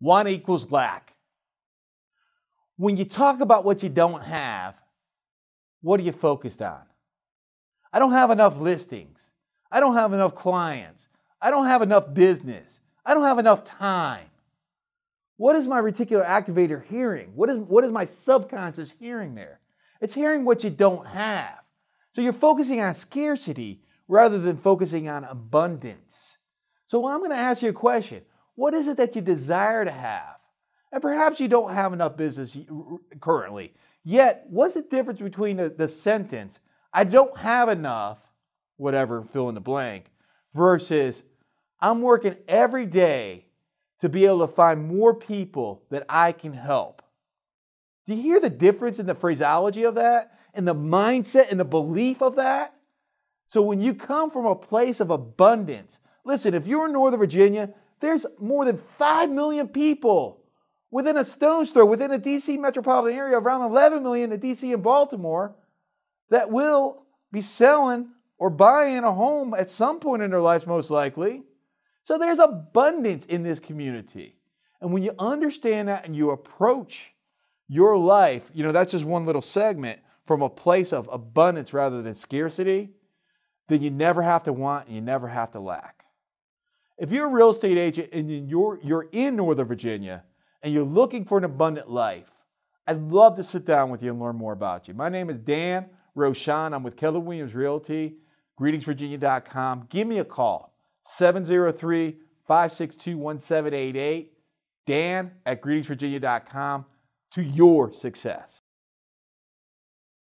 Want equals lack. When you talk about what you don't have, what are you focused on? I don't have enough listings. I don't have enough clients. I don't have enough business. I don't have enough time. What is my reticular activator hearing? What is, what is my subconscious hearing there? It's hearing what you don't have. So you're focusing on scarcity rather than focusing on abundance. So I'm going to ask you a question. What is it that you desire to have? And perhaps you don't have enough business currently. Yet, what's the difference between the, the sentence, I don't have enough, whatever, fill in the blank, versus I'm working every day to be able to find more people that I can help? Do you hear the difference in the phraseology of that, and the mindset and the belief of that? So when you come from a place of abundance, listen, if you're in Northern Virginia, there's more than 5 million people within a stone's throw, within a DC metropolitan area, around 11 million in DC and Baltimore, that will be selling or buying a home at some point in their lives, most likely. So there's abundance in this community. And when you understand that and you approach your life, you know, that's just one little segment from a place of abundance rather than scarcity, then you never have to want and you never have to lack. If you're a real estate agent and you're, you're in Northern Virginia and you're looking for an abundant life, I'd love to sit down with you and learn more about you. My name is Dan Rochon. I'm with Keller Williams Realty, greetingsvirginia.com. Give me a call, 703 562 1788. Dan at greetingsvirginia.com to your success.